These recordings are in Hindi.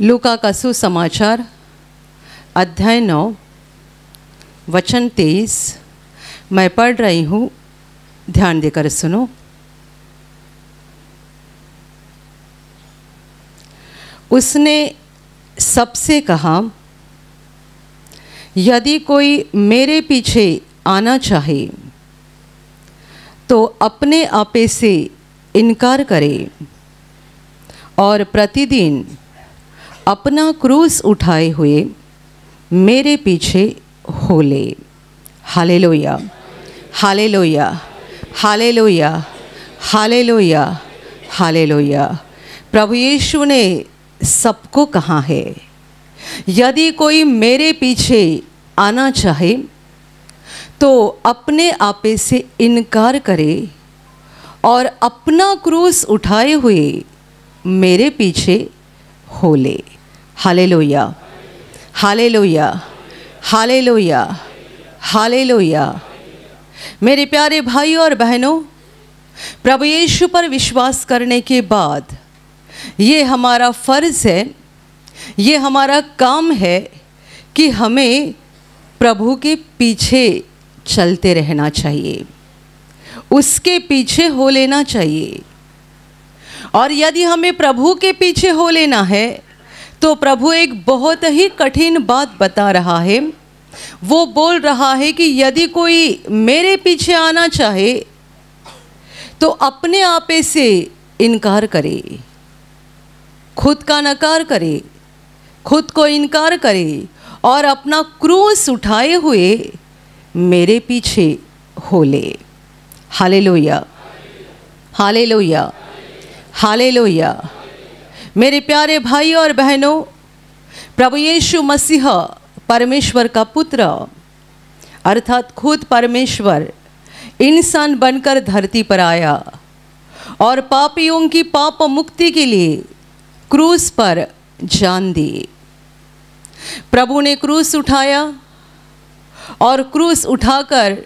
लूका का सुसमाचार, अध्याय नौ, वचन तेईस। मैं पढ़ रही हूँ। ध्यान देकर सुनो। उसने सबसे कहा, यदि कोई मेरे पीछे आना चाहे तो अपने आपे से इनकार करे और प्रतिदिन अपना क्रूस उठाए हुए मेरे पीछे हो ले। हाले लोया hallelujah hallelujah hallelujah हाले लोया प्रभु यीशु ने सबको कहा है, यदि कोई मेरे पीछे आना चाहे तो अपने आपे से इनकार करे और अपना क्रूस उठाए हुए मेरे पीछे हो ले। हाले लोया हाले लोया हाले लोया हाले लोया मेरे प्यारे भाई और बहनों, प्रभु यीशु पर विश्वास करने के बाद ये हमारा फ़र्ज़ है, ये हमारा काम है कि हमें प्रभु के पीछे चलते रहना चाहिए, उसके पीछे हो लेना चाहिए। और यदि हमें प्रभु के पीछे हो लेना है तो प्रभु एक बहुत ही कठिन बात बता रहा है। वो बोल रहा है कि यदि कोई मेरे पीछे आना चाहे तो अपने आपे से इनकार करे, खुद का नकार करे, खुद को इनकार करे और अपना क्रूस उठाए हुए मेरे पीछे हो ले। हाले लोया हाले लोया हाले लोया मेरे प्यारे भाई और बहनों, प्रभु यीशु मसीह परमेश्वर का पुत्र, अर्थात खुद परमेश्वर, इंसान बनकर धरती पर आया और पापियों की पाप मुक्ति के लिए क्रूस पर जान दी। प्रभु ने क्रूस उठाया और क्रूस उठाकर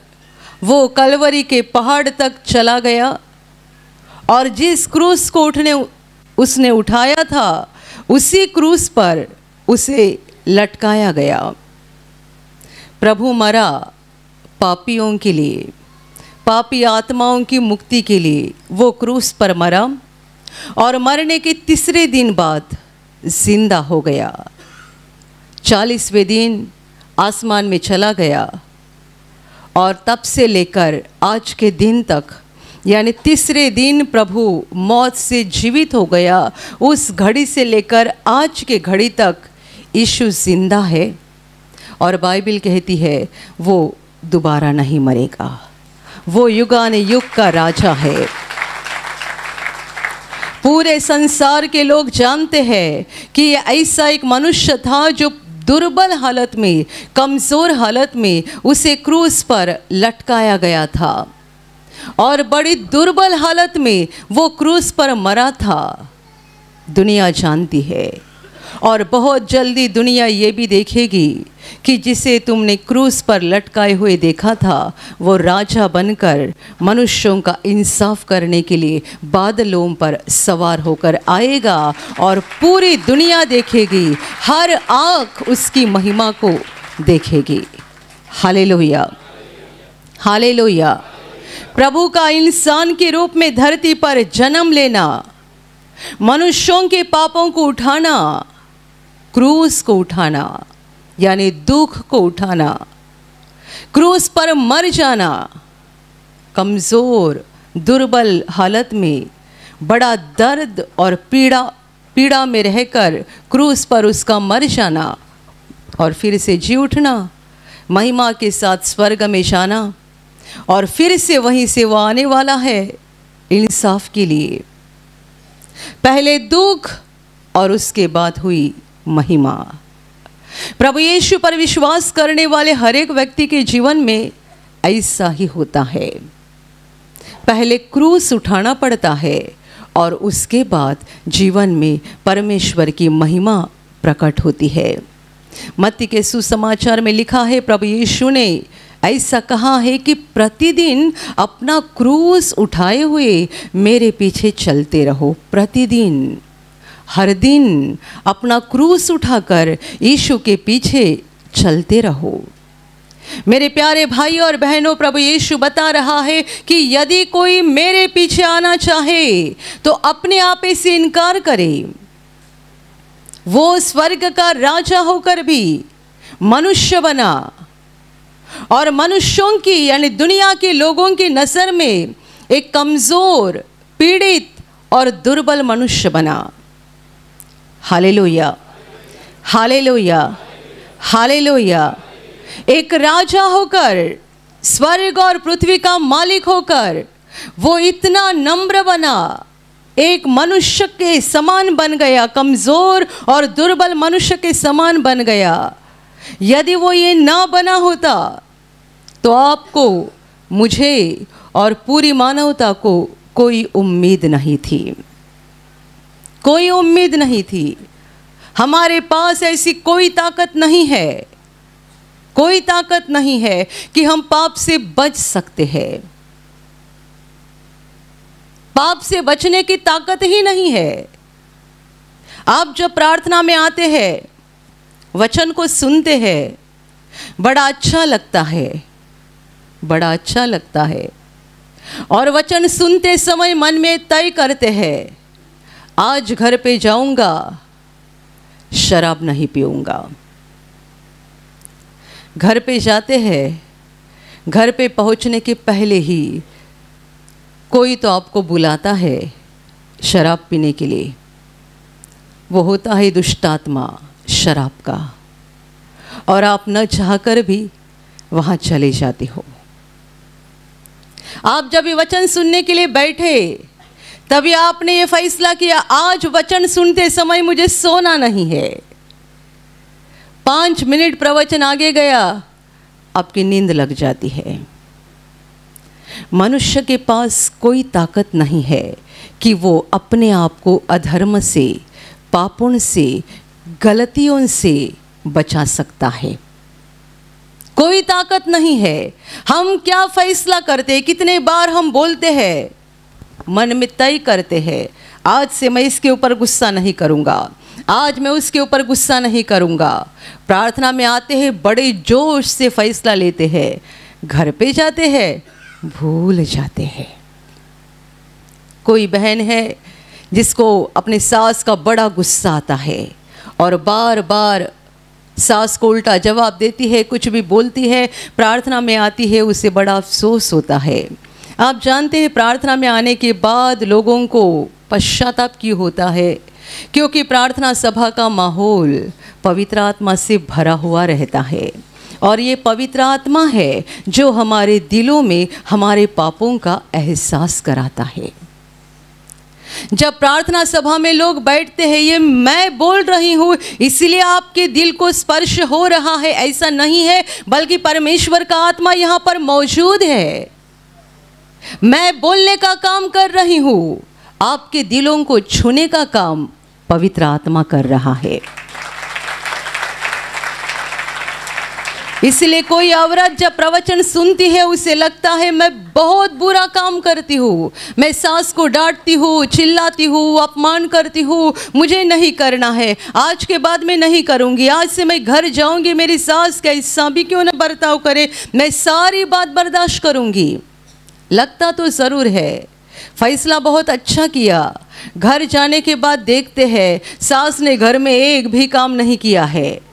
वो कलवरी के पहाड़ तक चला गया और जिस क्रूस को उठने उसने उठाया था, उसी क्रूस पर उसे लटकाया गया। प्रभु मरा पापियों के लिए, पापी आत्माओं की मुक्ति के लिए वो क्रूस पर मरा और मरने के तीसरे दिन बाद ज़िंदा हो गया। चालीसवें दिन आसमान में चला गया और तब से लेकर आज के दिन तक यानी तीसरे दिन प्रभु मौत से जीवित हो गया। उस घड़ी से लेकर आज के घड़ी तक यीशु ज़िंदा है और बाइबल कहती है, वो दोबारा नहीं मरेगा। वो युगान युग का राजा है। पूरे संसार के लोग जानते हैं कि ऐसा एक मनुष्य था जो दुर्बल हालत में, कमज़ोर हालत में उसे क्रूस पर लटकाया गया था। और बड़ी दुर्बल हालत में वो क्रूस पर मरा था। दुनिया जानती है। और बहुत जल्दी दुनिया ये भी देखेगी कि जिसे तुमने क्रूस पर लटकाए हुए देखा था, वो राजा बनकर मनुष्यों का इंसाफ करने के लिए बादलों पर सवार होकर आएगा और पूरी दुनिया देखेगी, हर आँख उसकी महिमा को देखेगी। हाले लोहिया हाले लोहिया प्रभु का इंसान के रूप में धरती पर जन्म लेना, मनुष्यों के पापों को उठाना, क्रूस को उठाना, यानी दुख को उठाना, क्रूस पर मर जाना, कमज़ोर, दुर्बल हालत में, बड़ा दर्द और पीड़ा पीड़ा में रहकर क्रूस पर उसका मर जाना और फिर से जी उठना, महिमा के साथ स्वर्ग में जाना। और फिर से वहीं से वो आने वाला है इंसाफ के लिए। पहले दुख और उसके बाद हुई महिमा। प्रभु यीशु पर विश्वास करने वाले हर एक व्यक्ति के जीवन में ऐसा ही होता है। पहले क्रूस उठाना पड़ता है और उसके बाद जीवन में परमेश्वर की महिमा प्रकट होती है। मत्ती के सुसमाचार में लिखा है, प्रभु यीशु ने ऐसा कहा है कि प्रतिदिन अपना क्रूस उठाए हुए मेरे पीछे चलते रहो, प्रतिदिन। हर दिन अपना क्रूस उठाकर यीशु के पीछे चलते रहो। मेरे प्यारे भाई और बहनों, प्रभु यीशु बता रहा है कि यदि कोई मेरे पीछे आना चाहे तो अपने आप से इनकार करे। वो स्वर्ग का राजा होकर भी मनुष्य बना और मनुष्यों की, यानी दुनिया के लोगों की नज़र में एक कमज़ोर, पीड़ित और दुर्बल मनुष्य बना। हालेलुया। हालेलुया। हालेलुया। एक राजा होकर, स्वर्ग और पृथ्वी का मालिक होकर, वो इतना नम्र बना, एक मनुष्य के समान बन गया, कमज़ोर और दुर्बल मनुष्य के समान बन गया। यदि वो ये ना बना होता तो आपको, मुझे और पूरी मानवता को कोई उम्मीद नहीं थी। कोई उम्मीद नहीं थी। हमारे पास ऐसी कोई ताकत नहीं है। कोई ताकत नहीं है कि हम पाप से बच सकते हैं। पाप से बचने की ताकत ही नहीं है। आप जब प्रार्थना में आते हैं वचन को सुनते हैं। बड़ा अच्छा लगता है। बड़ा अच्छा लगता है। और वचन सुनते समय मन में तय करते हैं, आज घर पे जाऊँगा, शराब नहीं पीऊँगा। घर पे जाते हैं, घर पे पहुँचने के पहले ही कोई तो आपको बुलाता है शराब पीने के लिए। वो होता है दुष्टात्मा। शराब का। और आप न चाहकर भी वहाँ चले जाते हो। आप जब ये वचन सुनने के लिए बैठे, तभी आपने ये फैसला किया, आज वचन सुनते समय मुझे सोना नहीं है। पाँच मिनट प्रवचन आगे गया, आपकी नींद लग जाती है। मनुष्य के पास कोई ताकत नहीं है कि वो अपने आप को अधर्म से पापुण से गलतियों से बचा सकता है। कोई ताकत नहीं है। हम क्या फैसला करते? कितने बार हम बोलते हैं? मन में तय करते हैं। आज से मैं इसके ऊपर गुस्सा नहीं करूँगा। आज मैं उसके ऊपर गुस्सा नहीं करूँगा। प्रार्थना में आते हैं, बड़े जोश से फैसला लेते हैं। घर पे जाते हैं, भूल जाते हैं। कोई बहन है जिसको अपने सास का बड़ा गुस्सा आता है। और बार बार सास को उल्टा जवाब देती है, कुछ भी बोलती है, प्रार्थना में आती है उसे बड़ा अफसोस होता है। आप जानते हैं, प्रार्थना में आने के बाद लोगों को पश्चाताप क्यों होता है? क्योंकि प्रार्थना सभा का माहौल पवित्र आत्मा से भरा हुआ रहता है। और ये पवित्र आत्मा है, जो हमारे दिलों में हमारे पापों का एहसास कराता है। जब प्रार्थना सभा में लोग बैठते हैं, ये मैं बोल रही हूँ, इसलिए आपके दिल को स्पर्श हो रहा है, ऐसा नहीं है, बल्कि परमेश्वर का आत्मा यहाँ पर मौजूद है। मैं बोलने का काम कर रही हूँ, आपके दिलों को छूने का काम पवित्र आत्मा कर रहा है। इसलिए कोई औरत जब प्रवचन सुनती है, उसे लगता है, मैं बहुत बुरा काम करती हूँ। मैं सास को डांटती हूँ, चिल्लाती हूँ, अपमान करती हूँ। मुझे नहीं करना है। आज के बाद मैं नहीं करूँगी। आज से मैं घर जाऊँगी। मेरी सास का हिस्सा भी क्यों ना बर्ताव करे? मैं सारी बात बर्दाश्त करूँगी। लगता तो ज़रूर है। फैसला बहुत अच्छा किया। घर जाने के बाद देखते हैं, सास ने घर में एक भी काम नहीं किया है।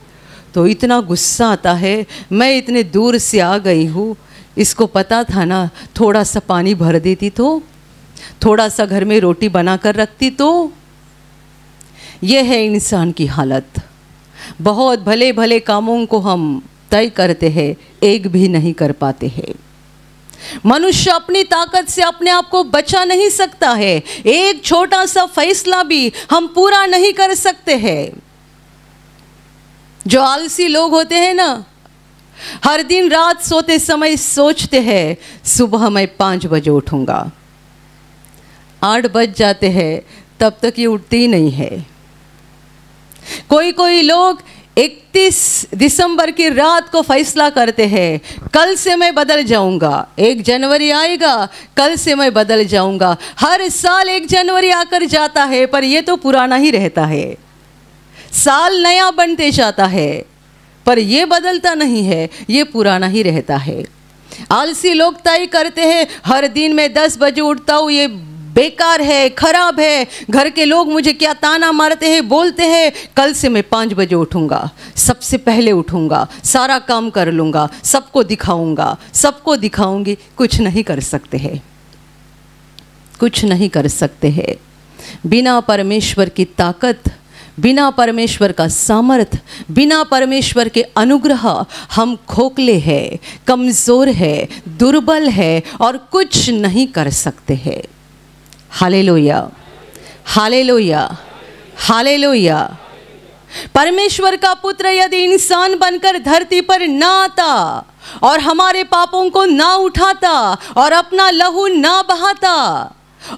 तो इतना गुस्सा आता है, मैं इतने दूर से आ गई हूँ। इसको पता था ना, थोड़ा सा पानी भर देती तो थोड़ा सा घर में रोटी बना कर रखती तो यह है इंसान की हालत। बहुत भले भले कामों को हम तय करते हैं, एक भी नहीं कर पाते हैं। मनुष्य अपनी ताकत से अपने आप को बचा नहीं सकता है। एक छोटा सा फैसला भी हम पूरा नहीं कर सकते हैं। जो आलसी लोग होते हैं ना, हर दिन रात सोते समय सोचते हैं, सुबह मैं पाँच बजे उठूँगा। आठ बज जाते हैं, तब तक ये उठते ही नहीं है। कोई कोई लोग इकतीस दिसंबर की रात को फैसला करते हैं, कल से मैं बदल जाऊँगा, एक जनवरी आएगा, कल से मैं बदल जाऊँगा। हर साल एक जनवरी आकर जाता है, पर ये तो पुराना ही रहता है। साल नया बनते जाता है, पर ये बदलता नहीं है, ये पुराना ही रहता है। आलसी लोग तय करते हैं, हर दिन मैं दस बजे उठता हूँ, ये बेकार है, खराब है। घर के लोग मुझे क्या ताना मारते हैं, बोलते हैं, कल से मैं पाँच बजे उठूँगा, सबसे पहले उठूँगा, सारा काम कर लूँगा, सबको दिखाऊँगा, सबको दिखाऊँगी, कुछ नहीं कर सकते हैं। कुछ नहीं कर सकते हैं। बिना परमेश्वर की ताकत बिना परमेश्वर का सामर्थ, बिना परमेश्वर के अनुग्रह हम खोखले हैं, कमज़ोर है, दुर्बल है और कुछ नहीं कर सकते हैं। हालेलुया। हालेलुया। हालेलुया। परमेश्वर का पुत्र यदि इंसान बनकर धरती पर ना आता और हमारे पापों को ना उठाता और अपना लहू ना बहाता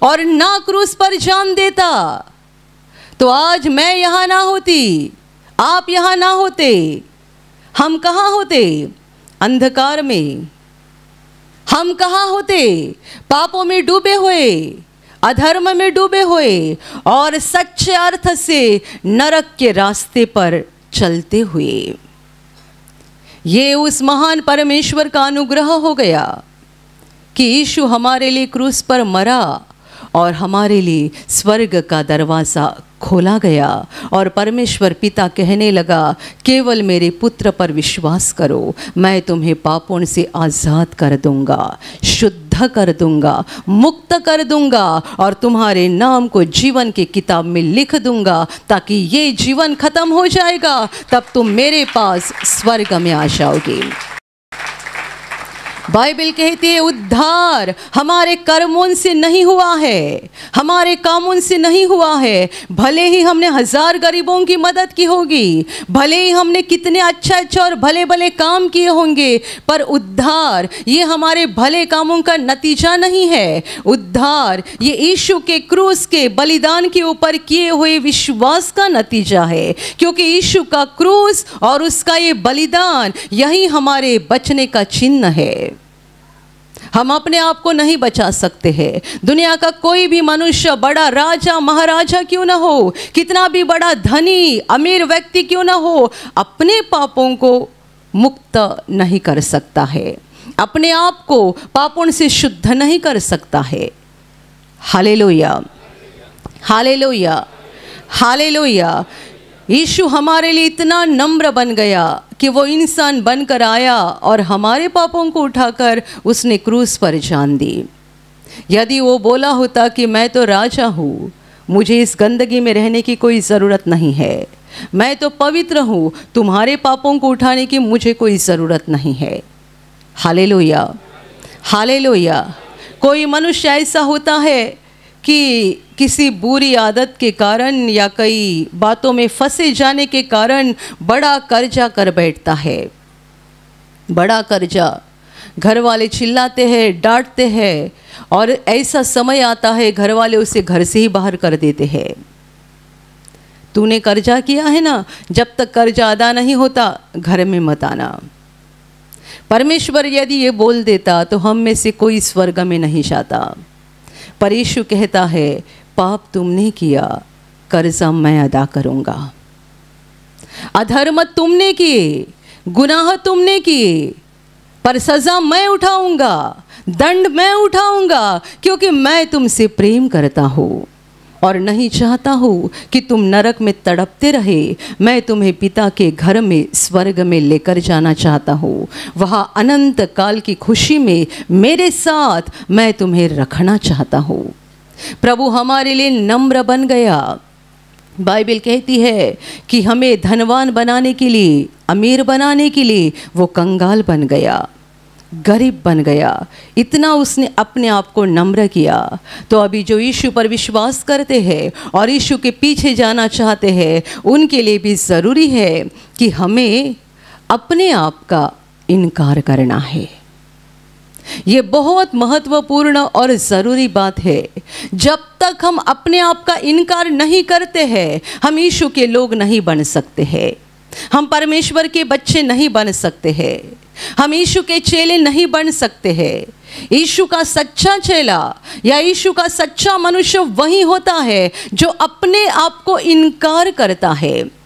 और ना क्रूस पर जान देता तो आज मैं यहाँ ना होती, आप यहाँ ना होते, हम कहाँ होते? अंधकार में। हम कहाँ होते? पापों में डूबे हुए, अधर्म में डूबे हुए, और सच्चे अर्थ से नरक के रास्ते पर चलते हुए। ये उस महान परमेश्वर का अनुग्रह हो गया कि यीशु हमारे लिए क्रूस पर मरा और हमारे लिए स्वर्ग का दरवाज़ा खोला गया और परमेश्वर पिता कहने लगा, केवल मेरे पुत्र पर विश्वास करो, मैं तुम्हें पापों से आज़ाद कर दूँगा, शुद्ध कर दूँगा, मुक्त कर दूँगा और तुम्हारे नाम को जीवन की किताब में लिख दूँगा, ताकि ये जीवन खत्म हो जाएगा, तब तुम मेरे पास स्वर्ग में आ जाओगे। बाइबल कहती है, उद्धार हमारे कर्मों से नहीं हुआ है। हमारे कामों से नहीं हुआ है। भले ही हमने हज़ार गरीबों की मदद की होगी, भले ही हमने कितने अच्छा अच्छा और भले भले काम किए होंगे, पर उद्धार ये हमारे भले कामों का नतीजा नहीं है। उद्धार ये ईशु के क्रूस के बलिदान के ऊपर किए हुए विश्वास का नतीजा है, क्योंकि ईशु का क्रूस और उसका ये बलिदान यही हमारे बचने का चिन्ह है। हम अपने आप को नहीं बचा सकते हैं। दुनिया का कोई भी मनुष्य, बड़ा राजा, महाराजा क्यों ना हो? कितना भी बड़ा धनी, अमीर व्यक्ति क्यों ना हो? अपने पापों को मुक्त नहीं कर सकता है। अपने आप को पापों से शुद्ध नहीं कर सकता है। हाले लोहिया हाले लोहिया हाले लोहिया यीशु हमारे लिए इतना नम्र बन गया कि वो इंसान बनकर आया और हमारे पापों को उठाकर उसने क्रूस पर जान दी। यदि वो बोला होता कि मैं तो राजा हूँ, मुझे इस गंदगी में रहने की कोई ज़रूरत नहीं है। मैं तो पवित्र हूँ, तुम्हारे पापों को उठाने की मुझे कोई ज़रूरत नहीं है। हाले लोहिया हाले लोहिया कोई मनुष्य ऐसा होता है कि किसी बुरी आदत के कारण या कई बातों में फंसे जाने के कारण बड़ा कर्जा कर बैठता है। बड़ा कर्जा। घर वाले चिल्लाते हैं, डांटते हैं और ऐसा समय आता है घर वाले उसे घर से ही बाहर कर देते हैं। तूने कर्जा किया है ना? जब तक कर्जा अदा नहीं होता, घर में मत आना। परमेश्वर यदि ये बोल देता तो हम में से कोई स्वर्ग में नहीं जाता। पर यीशु कहता है पाप तुमने किया, कर्जा मैं अदा करूँगा। अधर्म तुमने किए, गुनाह तुमने किए, पर सजा मैं उठाऊँगा, दंड मैं उठाऊँगा, क्योंकि मैं तुमसे प्रेम करता हूँ और नहीं चाहता हूँ कि तुम नरक में तड़पते रहे। मैं तुम्हें पिता के घर में, स्वर्ग में लेकर जाना चाहता हूँ। वहाँ अनंत काल की खुशी में मेरे साथ मैं तुम्हें रखना चाहता हूँ। प्रभु हमारे लिए नम्र बन गया। बाइबल कहती है कि हमें धनवान बनाने के लिए, अमीर बनाने के लिए वो कंगाल बन गया, गरीब बन गया। इतना उसने अपने आप को नम्र किया। तो अभी जो यीशु पर विश्वास करते हैं और यीशु के पीछे जाना चाहते हैं, उनके लिए भी ज़रूरी है कि हमें अपने आप का इनकार करना है। ये बहुत महत्वपूर्ण और ज़रूरी बात है। जब तक हम अपने आप का इनकार नहीं करते हैं, हम यीशु के लोग नहीं बन सकते हैं। हम परमेश्वर के बच्चे नहीं बन सकते हैं। हम यीशु के चेले नहीं बन सकते हैं। यीशु का सच्चा चेला या यीशु का सच्चा मनुष्य वही होता है जो अपने आप को इनकार करता है।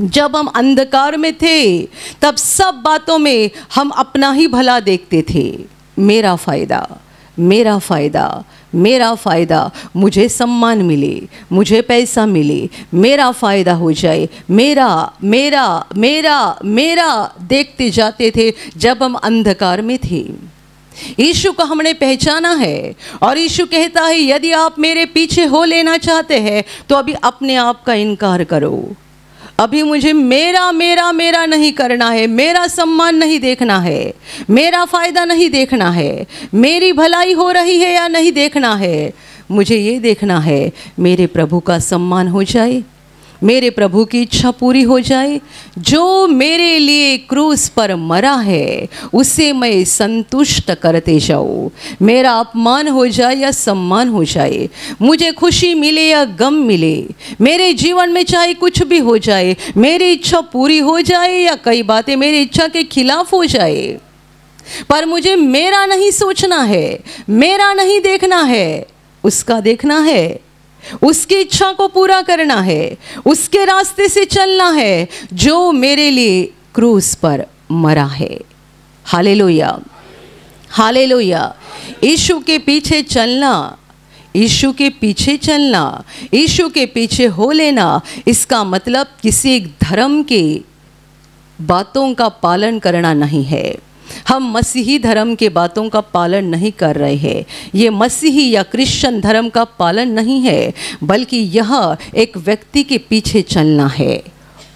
जब हम अंधकार में थे, तब सब बातों में हम अपना ही भला देखते थे। मेरा फ़ायदा, मेरा फ़ायदा मेरा फ़ायदा, मुझे सम्मान मिले, मुझे पैसा मिले, मेरा फ़ायदा हो जाए, मेरा मेरा मेरा मेरा देखते जाते थे जब हम अंधकार में थे। यीशु को हमने पहचाना है और यीशु कहता है, यदि आप मेरे पीछे हो लेना चाहते हैं तो अभी अपने आप का इनकार करो। अभी मुझे मेरा मेरा मेरा नहीं करना है, मेरा सम्मान नहीं देखना है, मेरा फ़ायदा नहीं देखना है, मेरी भलाई हो रही है या नहीं देखना है, मुझे ये देखना है, मेरे प्रभु का सम्मान हो जाए। मेरे प्रभु की इच्छा पूरी हो जाए। जो मेरे लिए क्रूस पर मरा है, उसे मैं संतुष्ट करते जाऊँ। मेरा अपमान हो जाए या सम्मान हो जाए, मुझे खुशी मिले या गम मिले, मेरे जीवन में चाहे कुछ भी हो जाए, मेरी इच्छा पूरी हो जाए या कई बातें मेरी इच्छा के खिलाफ हो जाए। पर मुझे मेरा नहीं सोचना है, मेरा नहीं देखना है, उसका देखना है। उसकी इच्छा को पूरा करना है, उसके रास्ते से चलना है, जो मेरे लिए क्रूस पर मरा है। हाले लोहिया हाले लोहिया यीशु के पीछे चलना, यीशु के पीछे चलना, यीशु के पीछे हो लेना, इसका मतलब किसी एक धर्म के बातों का पालन करना नहीं है। हम मसीही धर्म के बातों का पालन नहीं कर रहे हैं। ये मसीही या क्रिश्चियन धर्म का पालन नहीं है, बल्कि यह एक व्यक्ति के पीछे चलना है।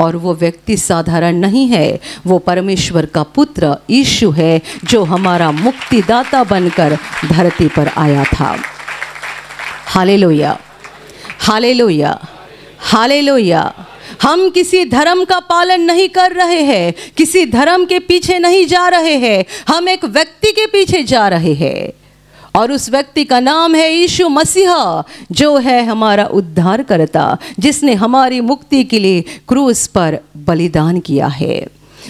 और वो व्यक्ति साधारण नहीं है, वो परमेश्वर का पुत्र ईशु है, जो हमारा मुक्तिदाता बनकर धरती पर आया था। हाले लोहिया हाले लोहिया हाले लोहिया हम किसी धर्म का पालन नहीं कर रहे हैं, किसी धर्म के पीछे नहीं जा रहे हैं, हम एक व्यक्ति के पीछे जा रहे हैं। और उस व्यक्ति का नाम है यीशु मसीहा, जो है हमारा उद्धार करता जिसने हमारी मुक्ति के लिए क्रूस पर बलिदान किया है।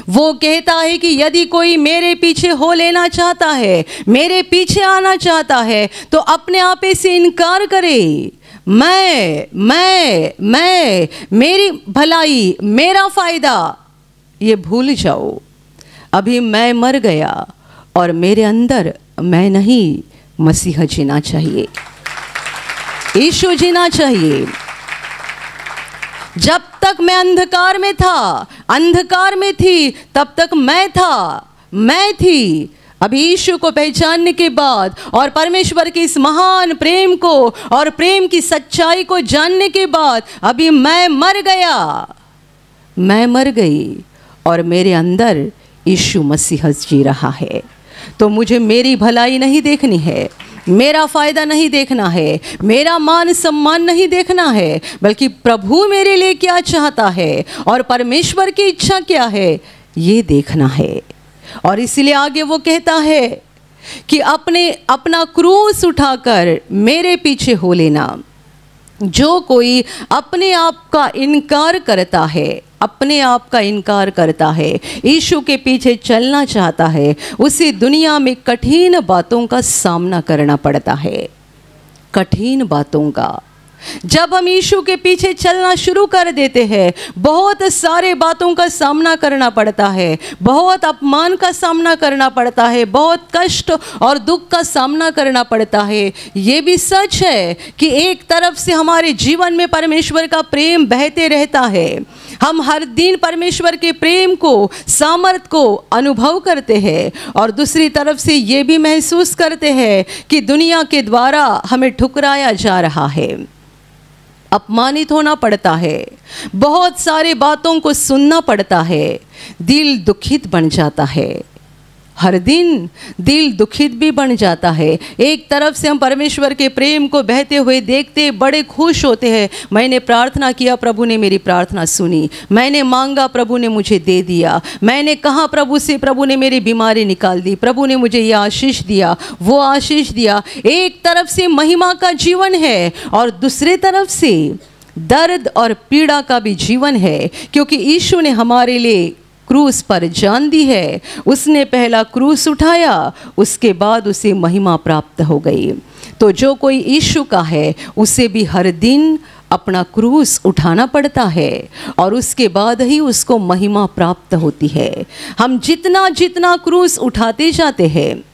वो कहता है कि यदि कोई मेरे पीछे हो लेना चाहता है, मेरे पीछे आना चाहता है तो अपने आप से इनकार करे। मैं मैं मैं, मेरी भलाई, मेरा फ़ायदा। ये भूल जाओ। अभी मैं मर गया और मेरे अंदर मैं नहीं, मसीह जीना चाहिए। ईशु जीना चाहिए। जब तक मैं अंधकार में था, अंधकार में थी, तब तक मैं था, मैं थी। अभी यीशु को पहचानने के बाद और परमेश्वर के इस महान प्रेम को और प्रेम की सच्चाई को जानने के बाद अभी मैं मर गया। मैं मर गई और मेरे अंदर यीशु मसीह जी रहा है। तो मुझे मेरी भलाई नहीं देखनी है, मेरा फ़ायदा नहीं देखना है, मेरा मान सम्मान नहीं देखना है, बल्कि प्रभु मेरे लिए क्या चाहता है और परमेश्वर की इच्छा क्या है, ये देखना है। और इसलिए आगे वो कहता है कि अपने, अपना क्रूस उठाकर मेरे पीछे हो लेना। जो कोई अपने आप का इनकार करता है, अपने आप का इनकार करता है, यीशु के पीछे चलना चाहता है, उसे दुनिया में कठिन बातों का सामना करना पड़ता है। कठिन बातों का। जब हम यीशु के पीछे चलना शुरू कर देते हैं, बहुत सारे बातों का सामना करना पड़ता है, बहुत अपमान का सामना करना पड़ता है, बहुत कष्ट और दुख का सामना करना पड़ता है। ये भी सच है कि एक तरफ़ से हमारे जीवन में परमेश्वर का प्रेम बहते रहता है। हम हर दिन परमेश्वर के प्रेम को, सामर्थ को अनुभव करते हैं और दूसरी तरफ़ से ये भी महसूस करते हैं कि दुनिया के द्वारा हमें ठुकराया जा रहा है। अपमानित होना पड़ता है। बहुत सारे बातों को सुनना पड़ता है। दिल दुखित बन जाता है। हर दिन दिल दुखित भी बन जाता है। एक तरफ़ से हम परमेश्वर के प्रेम को बहते हुए देखते, बड़े खुश होते हैं। मैंने प्रार्थना किया, प्रभु ने मेरी प्रार्थना सुनी। मैंने मांगा, प्रभु ने मुझे दे दिया। मैंने कहा, प्रभु से, प्रभु ने मेरी बीमारी निकाल दी। प्रभु ने मुझे यह आशीष दिया, वो आशीष दिया। एक तरफ़ से महिमा का जीवन है और दूसरे तरफ़ से दर्द और पीड़ा का भी जीवन है, क्योंकि यीशु ने हमारे लिए क्रूस पर जान दी है। उसने पहला क्रूस उठाया, उसके बाद उसे महिमा प्राप्त हो गई। तो जो कोई यीशु का है, उसे भी हर दिन अपना क्रूस उठाना पड़ता है और उसके बाद ही उसको महिमा प्राप्त होती है। हम जितना जितना क्रूस उठाते जाते हैं,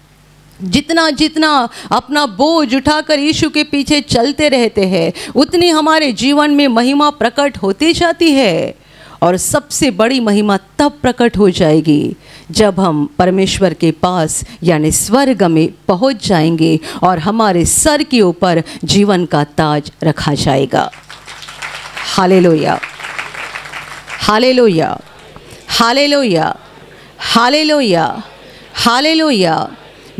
जितना जितना अपना बोझ उठाकर यीशु के पीछे चलते रहते हैं, उतनी हमारे जीवन में महिमा प्रकट होती जाती है। और सबसे बड़ी महिमा तब प्रकट हो जाएगी जब हम परमेश्वर के पास, यानी स्वर्ग में पहुँच जाएँगे और हमारे सर के ऊपर जीवन का ताज रखा जाएगा। हाले लोया हाले लोया हाले hallelujah. Hallelujah. Hallelujah. Hallelujah. Hallelujah.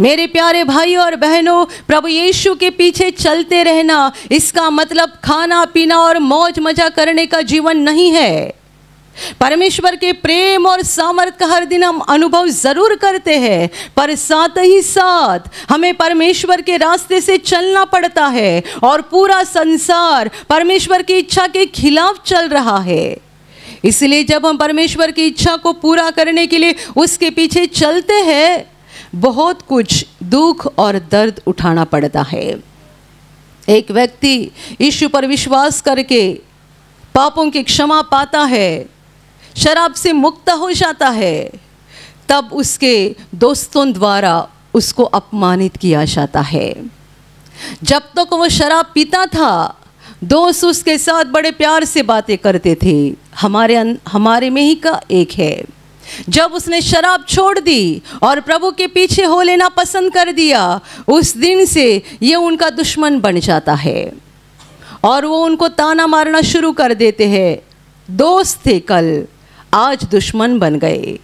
मेरे प्यारे भाई और बहनों, प्रभु यीशु के पीछे चलते रहना, इसका मतलब खाना पीना और मौज मज़ा करने का जीवन नहीं है। परमेश्वर के प्रेम और सामर्थ का हर दिन हम अनुभव ज़रूर करते हैं, पर साथ ही साथ हमें परमेश्वर के रास्ते से चलना पड़ता है और पूरा संसार परमेश्वर की इच्छा के खिलाफ चल रहा है। इसलिए जब हम परमेश्वर की इच्छा को पूरा करने के लिए उसके पीछे चलते हैं, बहुत कुछ दुख और दर्द उठाना पड़ता है। एक व्यक्ति यीशु पर विश्वास करके पापों की क्षमा पाता है शराब से मुक्त हो जाता है, तब उसके दोस्तों द्वारा उसको अपमानित किया जाता है। जब तक तो वो शराब पीता था, दोस्त उसके साथ बड़े प्यार से बातें करते थे। हमारे हमारे में ही का एक है। जब उसने शराब छोड़ दी और प्रभु के पीछे हो लेना पसंद कर दिया, उस दिन से ये उनका दुश्मन बन जाता है और वो उनको ताना मारना शुरू कर देते हैं। दोस्त थे कल। आज दुश्मन बन गए।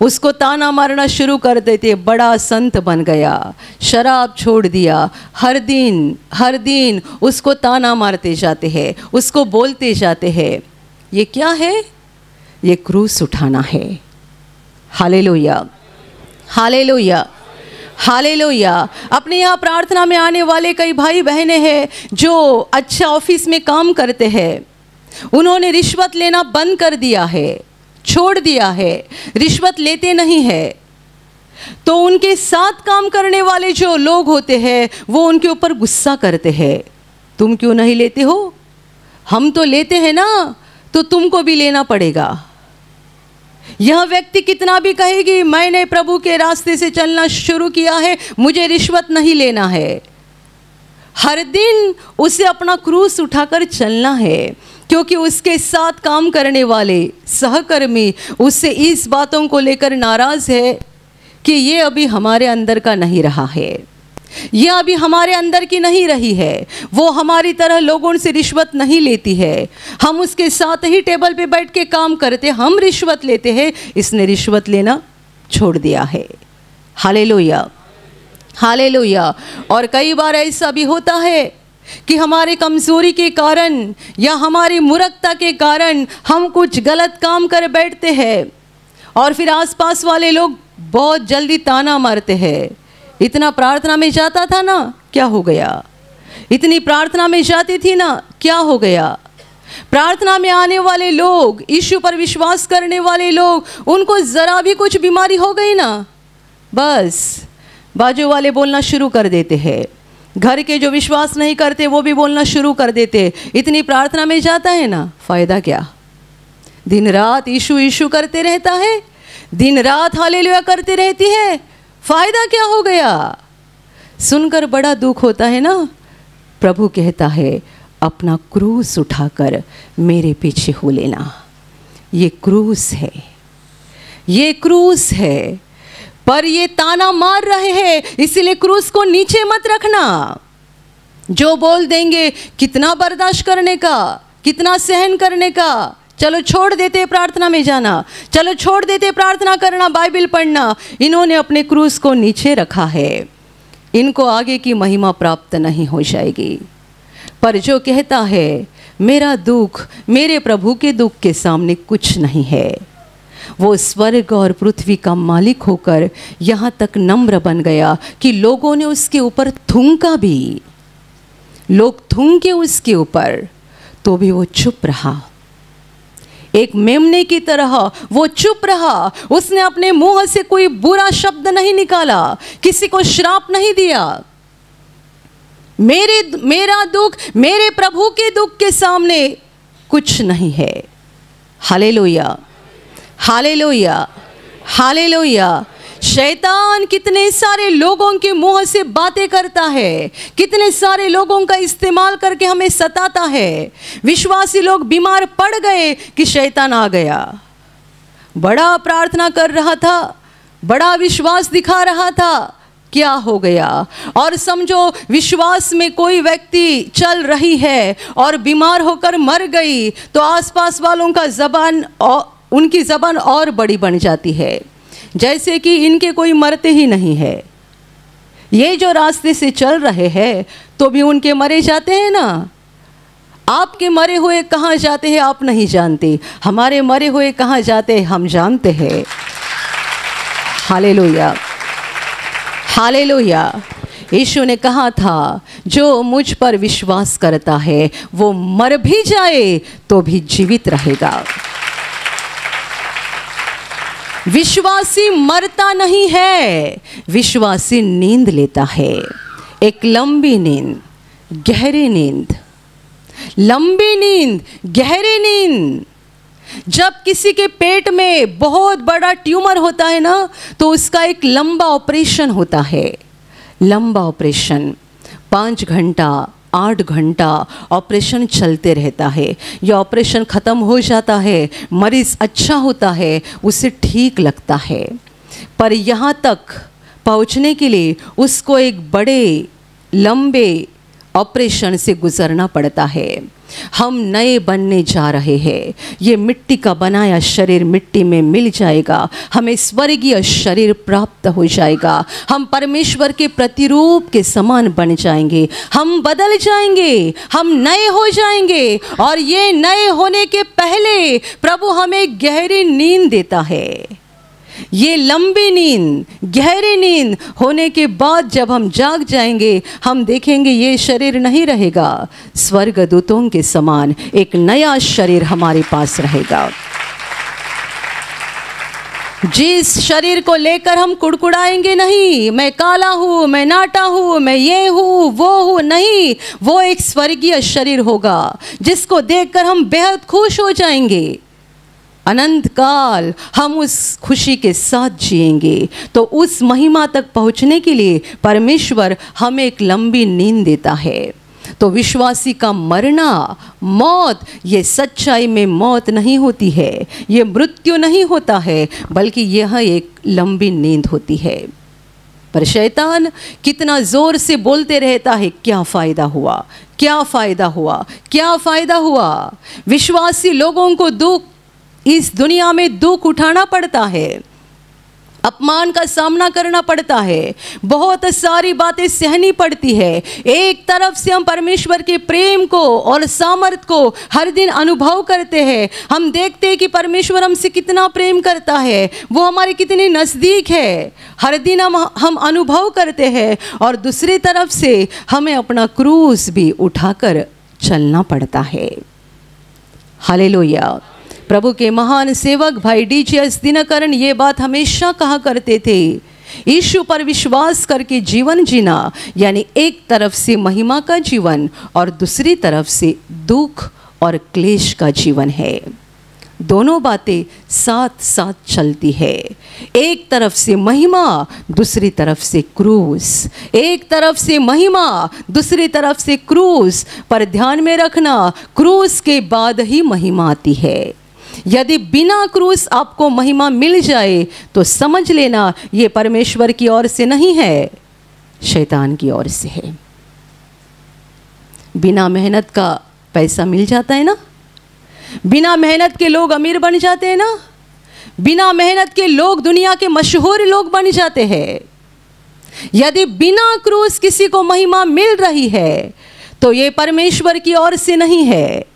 उसको ताना मारना शुरू कर देते, बड़ा संत बन गया। शराब छोड़ दिया। हर दिन हर दिन उसको ताना मारते जाते हैं, उसको बोलते जाते हैं, ये क्या है? ये क्रूस उठाना है। हाले लोहिया हाले लोहिया हाले लोहिया अपने यहाँ प्रार्थना में आने वाले कई भाई बहनें हैं जो अच्छा ऑफ़िस में काम करते हैं। उन्होंने रिश्वत लेना बंद कर दिया है, छोड़ दिया है, रिश्वत लेते नहीं है। तो उनके साथ काम करने वाले जो लोग होते हैं, वो उनके ऊपर गुस्सा करते हैं। तुम क्यों नहीं लेते हो? हम तो लेते हैं ना तो तुमको भी लेना पड़ेगा। यह व्यक्ति कितना भी कहेगी, मैंने प्रभु के रास्ते से चलना शुरू किया है, मुझे रिश्वत नहीं लेना है। हर दिन उसे अपना क्रूस उठाकर चलना है। क्योंकि उसके साथ काम करने वाले सहकर्मी उससे इस बातों को लेकर नाराज़ है कि ये अभी हमारे अंदर का नहीं रहा है। ये अभी हमारे अंदर की नहीं रही है। वो हमारी तरह लोगों से रिश्वत नहीं लेती है। हम उसके साथ ही टेबल पे बैठ के काम करते, हम रिश्वत लेते हैं। इसने रिश्वत लेना छोड़ दिया है। हाले लोहिया हाले लोहिया और कई बार ऐसा भी होता है कि हमारे कमज़ोरी के कारण या हमारी मूर्खता के कारण हम कुछ गलत काम कर बैठते हैं। और फिर आसपास वाले लोग बहुत जल्दी ताना मारते हैं। इतना प्रार्थना में जाता था ना, क्या हो गया? इतनी प्रार्थना में जाती थी ना, क्या हो गया? प्रार्थना में आने वाले लोग ईशु पर विश्वास करने वाले लोग, उनको ज़रा भी कुछ बीमारी हो गई ना? बस, बाजू वाले बोलना शुरू कर देते हैं। घर के जो विश्वास नहीं करते, वो भी बोलना शुरू कर देते। इतनी प्रार्थना में जाता है ना, फ़ायदा क्या? दिन रात ईशु ईशु करते रहता है, दिन रात हाले करते रहती है, फ़ायदा क्या हो गया? सुनकर बड़ा दुख होता है ना। प्रभु कहता है, अपना क्रूस उठाकर मेरे पीछे हो लेना। ये क्रूस है, ये क्रूस है पर ये ताना मार रहे हैं, इसीलिए क्रूस को नीचे मत रखना। जो बोल देंगे, कितना बर्दाश्त करने का, कितना सहन करने का, चलो छोड़ देते प्रार्थना में जाना, चलो छोड़ देते प्रार्थना करना, बाइबिल पढ़ना, इन्होंने अपने क्रूस को नीचे रखा है। इनको आगे की महिमा प्राप्त नहीं हो जाएगी। पर जो कहता है, मेरा दुख, मेरे प्रभु के दुख के सामने कुछ नहीं है। वो स्वर्ग और पृथ्वी का मालिक होकर यहाँ तक नम्र बन गया कि लोगों ने उसके ऊपर थूंका भी। लोग थूंके उसके ऊपर तो भी वो चुप रहा। एक मेमने की तरह वो चुप रहा। उसने अपने मुँह से कोई बुरा शब्द नहीं निकाला, किसी को श्राप नहीं दिया। मेरे, मेरा दुख मेरे प्रभु के दुख के सामने कुछ नहीं है। हाले लोहिया हाले लोहिया हाले लोहिया शैतान कितने सारे लोगों के मुँह से बातें करता है, कितने सारे लोगों का इस्तेमाल करके हमें सताता है। विश्वासी लोग बीमार पड़ गए कि शैतान आ गया। बड़ा प्रार्थना कर रहा था, बड़ा विश्वास दिखा रहा था, क्या हो गया? और समझो, विश्वास में कोई व्यक्ति चल रही है और बीमार होकर मर गई तो आसपास वालों का जबान उनकी जबान और बड़ी बन जाती है, जैसे कि इनके कोई मरते ही नहीं है। ये जो रास्ते से चल रहे हैं तो भी उनके मरे जाते हैं ना? आपके मरे हुए कहाँ जाते हैं, आप नहीं जानते। हमारे मरे हुए कहाँ जाते हैं, हम जानते हैं। हाले लोहिया हाले लोहिया यीशु ने कहा था, जो मुझ पर विश्वास करता है, वो मर भी जाए तो भी जीवित रहेगा। विश्वासी मरता नहीं है, विश्वासी नींद लेता है। एक लंबी नींद, गहरी नींद। लंबी नींद, गहरी नींद। जब किसी के पेट में बहुत बड़ा ट्यूमर होता है ना तो उसका एक लंबा ऑपरेशन होता है। लंबा ऑपरेशन, पाँच घंटा आठ घंटा ऑपरेशन चलते रहता है। ये ऑपरेशन ख़त्म हो जाता है, मरीज़ अच्छा होता है, उसे ठीक लगता है। पर यहाँ तक पहुँचने के लिए उसको एक बड़े, लंबे ऑपरेशन से गुज़रना पड़ता है। हम नए बनने जा रहे हैं। ये मिट्टी का बनाया शरीर मिट्टी में मिल जाएगा। हमें स्वर्गीय शरीर प्राप्त हो जाएगा। हम परमेश्वर के प्रतिरूप के समान बन जाएँगे। हम बदल जाएँगे। हम नए हो जाएँगे। और ये नए होने के पहले प्रभु हमें गहरी नींद देता है। ये लंबी नींद, गहरी नींद होने के बाद जब हम जाग जाएँगे, हम देखेंगे ये शरीर नहीं रहेगा। स्वर्ग दूतों के समान एक नया शरीर हमारे पास रहेगा। जिस शरीर को लेकर हम कुड़कुड़ाएँगे नहीं, मैं काला हूँ, मैं नाटा हूँ, मैं ये हूँ, वो हूँ, नहीं, वो एक स्वर्गीय शरीर होगा, जिसको देखकर हम बेहद खुश हो जाएँगे। अनंत काल हम उस खुशी के साथ जिएँगे। तो उस महिमा तक पहुँचने के लिए परमेश्वर हमें एक लंबी नींद देता है। तो विश्वासी का मरना, मौत, ये सच्चाई में मौत नहीं होती है। ये मृत्यु नहीं होता है, बल्कि यह एक लंबी नींद होती है। पर शैतान कितना ज़ोर से बोलते रहता है, क्या फ़ायदा हुआ? क्या फ़ायदा हुआ? क्या फ़ायदा हुआ? विश्वासी लोगों को दुख इस दुनिया में दुख उठाना पड़ता है, अपमान का सामना करना पड़ता है, बहुत सारी बातें सहनी पड़ती है। एक तरफ़ से हम परमेश्वर के प्रेम को और सामर्थ को हर दिन अनुभव करते हैं। हम देखते हैं कि परमेश्वर हमसे कितना प्रेम करता है, वो हमारे कितने नज़दीक है। हर दिन हम हम अनुभव करते हैं और दूसरी तरफ़ से हमें अपना क्रूस भी उठाकर चलना पड़ता है। हाले प्रभु के महान सेवक भाई डी जी एस दिनकरण ये बात हमेशा कहा करते थे। ईशु पर विश्वास करके जीवन जीना, यानी एक तरफ़ से महिमा का जीवन और दूसरी तरफ़ से दुख और क्लेश का जीवन है। दोनों बातें साथ साथ चलती है। एक तरफ़ से महिमा, दूसरी तरफ़ से क्रूस। एक तरफ़ से महिमा, दूसरी तरफ़ से क्रूस। पर ध्यान में रखना, क्रूस के बाद ही महिमा आती है। यदि बिना क्रूस आपको महिमा मिल जाए तो समझ लेना ये परमेश्वर की ओर से नहीं है, शैतान की ओर से है। बिना मेहनत का पैसा मिल जाता है ना? बिना मेहनत के लोग अमीर बन जाते हैं ना? बिना मेहनत के लोग दुनिया के मशहूर लोग बन जाते हैं। यदि बिना क्रूस किसी को महिमा मिल रही है तो ये परमेश्वर की ओर से नहीं है।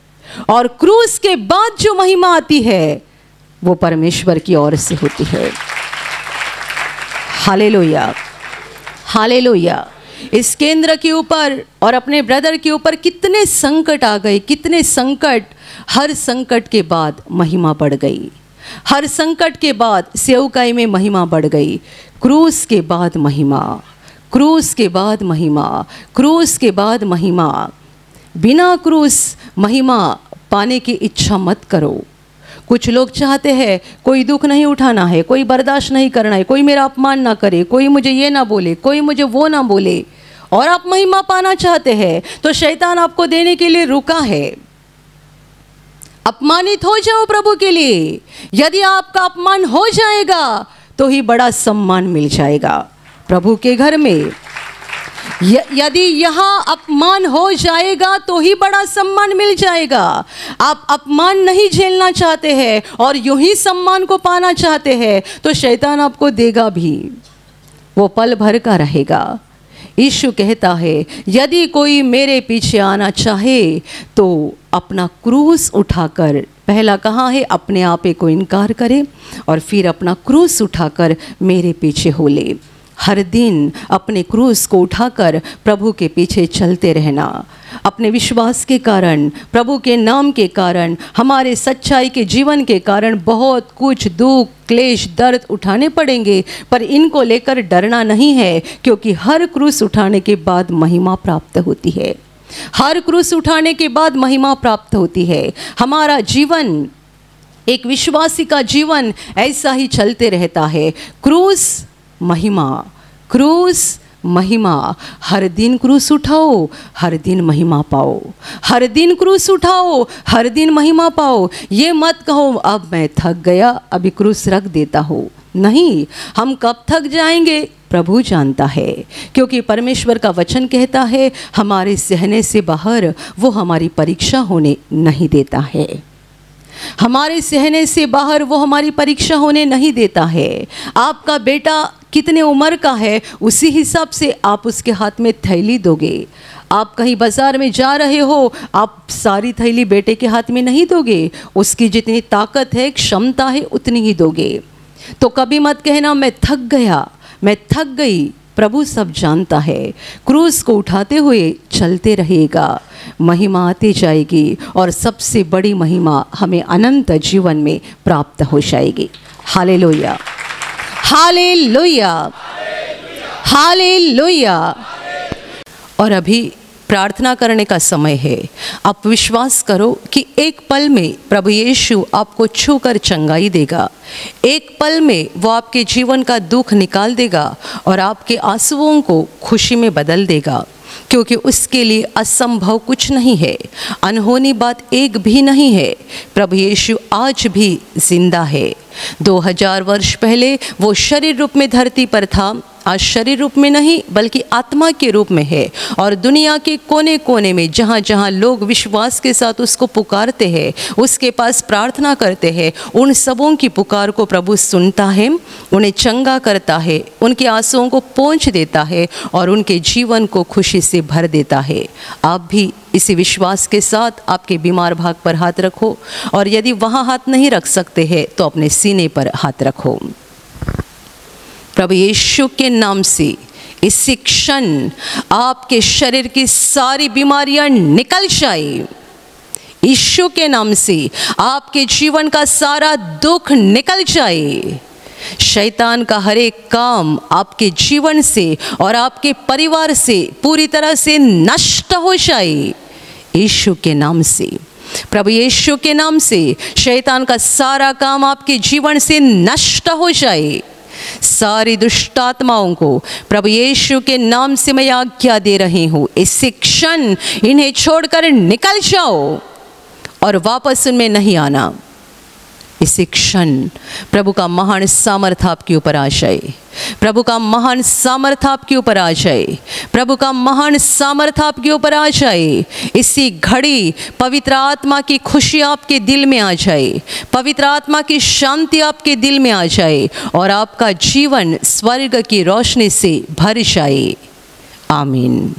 और क्रूस के बाद जो महिमा आती है, वो परमेश्वर की ओर से होती है। हाले लोहिया हाले लोहिया इस केंद्र के ऊपर और अपने ब्रदर के ऊपर कितने संकट आ गए, कितने संकट। हर संकट के बाद महिमा बढ़ गई। हर संकट के बाद सेवकाई में महिमा बढ़ गई। क्रूस के बाद महिमा। क्रूस के बाद महिमा। क्रूस के बाद महिमा। बिना क्रूस महिमा पाने की इच्छा मत करो। कुछ लोग चाहते हैं, कोई दुख नहीं उठाना है, कोई बर्दाश्त नहीं करना है, कोई मेरा अपमान ना करे, कोई मुझे ये ना बोले, कोई मुझे वो ना बोले, और आप महिमा पाना चाहते हैं तो शैतान आपको देने के लिए रुका है। अपमानित हो जाओ प्रभु के लिए। यदि आपका अपमान हो जाएगा तो ही बड़ा सम्मान मिल जाएगा। प्रभु के घर में यदि यहाँ अपमान हो जाएगा तो ही बड़ा सम्मान मिल जाएगा। आप अपमान नहीं झेलना चाहते हैं और यूँ ही सम्मान को पाना चाहते हैं तो शैतान आपको देगा भी। वो पल भर का रहेगा। यीशु कहता है, यदि कोई मेरे पीछे आना चाहे तो अपना क्रूस उठाकर, पहला कहाँ है? अपने आपे को इनकार करे और फिर अपना क्रूस उठाकर मेरे पीछे हो ले। हर दिन अपने क्रूस को उठाकर प्रभु के पीछे चलते रहना। अपने विश्वास के कारण, प्रभु के नाम के कारण, हमारे सच्चाई के जीवन के कारण बहुत कुछ दुख, क्लेश, दर्द उठाने पड़ेंगे, पर इनको लेकर डरना नहीं है, क्योंकि हर क्रूस उठाने के बाद महिमा प्राप्त होती है। हर क्रूस उठाने के बाद महिमा प्राप्त होती है। हमारा जीवन, एक विश्वासी का जीवन ऐसा ही चलते रहता है। क्रूस महिमा। क्रूस, महिमा। हर दिन क्रूस उठाओ, हर दिन महिमा पाओ। हर दिन क्रूस उठाओ, हर दिन महिमा पाओ। ये मत कहो, अब मैं थक गया, अभी क्रूस रख देता हूँ। नहीं, हम कब थक जाएँगे, प्रभु जानता है। क्योंकि परमेश्वर का वचन कहता है, हमारे सहने से बाहर, वो हमारी परीक्षा होने नहीं देता है। हमारे सहने से बाहर वो हमारी परीक्षा होने नहीं देता है। आपका बेटा कितने उम्र का है, उसी हिसाब से आप उसके हाथ में थैली दोगे। आप कहीं बाज़ार में जा रहे हो, आप सारी थैली बेटे के हाथ में नहीं दोगे। उसकी जितनी ताकत है, क्षमता है, उतनी ही दोगे। तो कभी मत कहना, मैं थक गया, मैं थक गई। प्रभु सब जानता है। क्रूज को उठाते हुए चलते रहेगा। महिमा आती जाएगी और सबसे बड़ी महिमा हमें अनंत जीवन में प्राप्त हो जाएगी। हाले लोहिया हाले लोहिया हाले लोहिया और अभी प्रार्थना करने का समय है। आप विश्वास करो कि एक पल में प्रभु यीशु आपको छूकर चंगाई देगा। एक पल में वो आपके जीवन का दुख निकाल देगा और आपके आंसुओं को खुशी में बदल देगा। क्योंकि उसके लिए असंभव कुछ नहीं है। अनहोनी बात एक भी नहीं है। प्रभु यीशु आज भी ज़िंदा है। 2000 वर्ष पहले वो शरीर रूप में धरती पर था। आज शरीर रूप में नहीं, बल्कि आत्मा के रूप में है। और दुनिया के कोने कोने में जहाँ जहाँ लोग विश्वास के साथ उसको पुकारते हैं, उसके पास प्रार्थना करते हैं, उन सबों की पुकार को प्रभु सुनता है, उन्हें चंगा करता है, उनके आंसुओं को पहुँच देता है और उनके जीवन को खुशी से भर देता है। आप भी इसी विश्वास के साथ आपके बीमार भाग पर हाथ रखो, और यदि वहाँ हाथ नहीं रख सकते हैं तो अपने सीने पर हाथ रखो। प्रभु यीशु के नाम से, इसी क्षण आपके शरीर की सारी बीमारियाँ निकल जाए। यीशु के नाम से आपके जीवन का सारा दुख निकल जाए। शैतान का हर एक काम आपके जीवन से और आपके परिवार से पूरी तरह से नष्ट हो जाए। यीशु के नाम से, प्रभु यीशु के नाम से शैतान का सारा काम आपके जीवन से नष्ट हो जाए। सारी दुष्टात्माओं को प्रभु यीशु के नाम से मैं आज्ञा दे रही हूँ। इस क्षण इन्हें छोड़कर निकल जाओ और वापस उनमें नहीं आना। इसी क्षण प्रभु का महान सामर्थ आपके ऊपर आ जाए। प्रभु का महान सामर्थ आपके ऊपर आ जाए। प्रभु का महान सामर्थ आपके ऊपर आ जाए। इसी घड़ी पवित्र आत्मा की खुशी आपके दिल में आ जाए। पवित्र आत्मा की शांति आपके दिल में आ जाए और आपका जीवन स्वर्ग की रोशनी से भर जाए। आमीन।